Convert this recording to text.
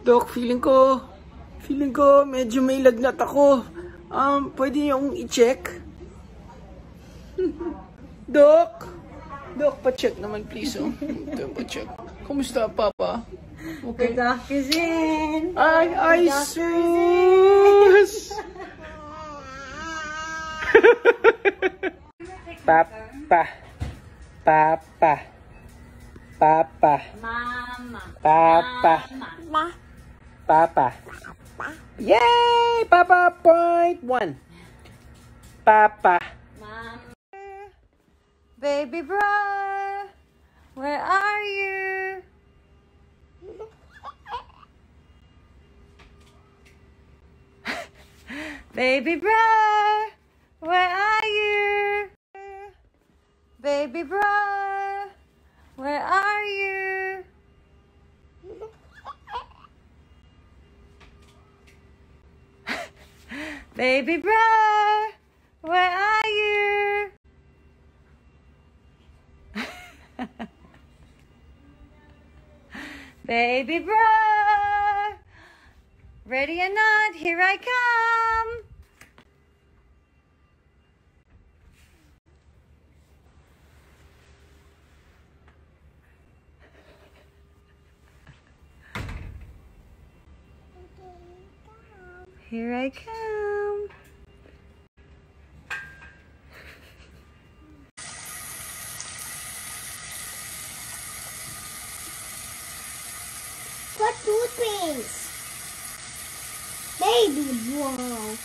Dok, feeling ko, feeling ko medyo may lagnat ako. Um, pwede yung i-check? Dok! Dok, pa-check naman please, oh. Ito, pa-check. Kumusta, Papa? Okay. Doctor's in. Ay, ay, sus! Papa. Papa. Papa. Mama. Papa. Mama. Papa. Yay! Papa point one. Papa. Mama. Baby bro, where are you? Baby bro, where are you? Baby bro, where are you? Baby bro, where are you? Baby bro, ready or not, here I come. Here I come. What toothpaste? Baby, wow.